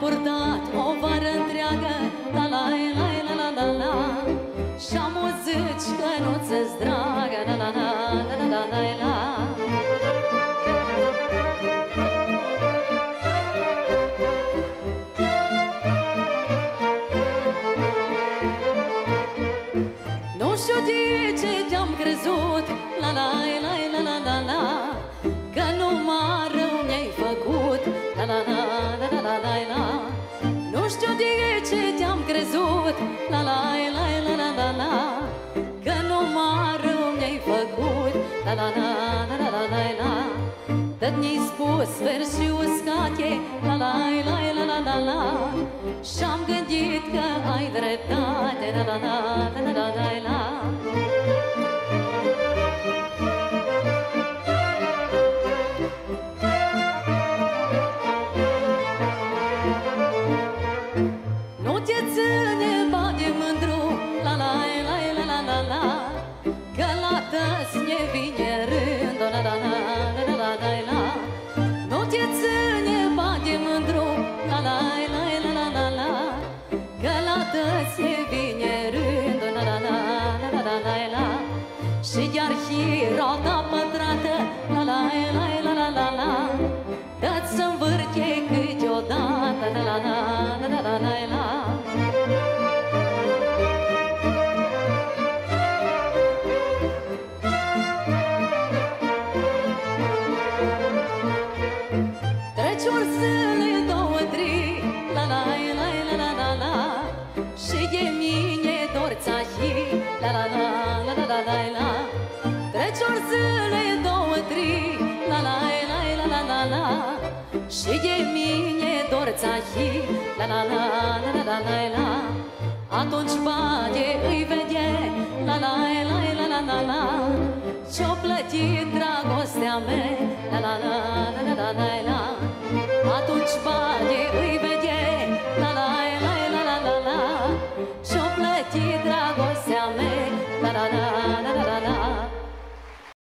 purtat o vară întreagă La la la la la la la Și am o zici că nu ți-e dragă La la la la la la la știu de ce te-am crezut La la la la la la la Că numai rău mi-ai făcut La la la la la la la la Nu știu de ce te-am crezut La la la la la la la Că numai rău mi-ai făcut La la la la la la la la Tot mi-ai spus versi uscate La la la la la la la Și-am gândit că ai dreptate La la la la la la la la Nu Și chiar hirota pătrată La la la la la la la Dați să învârte câteodată La la la la la la la la Trece ori mine dor ți-ahi La la la la la la la la Atunci bage îi vede La la la la la la la Ce-o plătit dragostea mea La la la la la la la la Atunci bage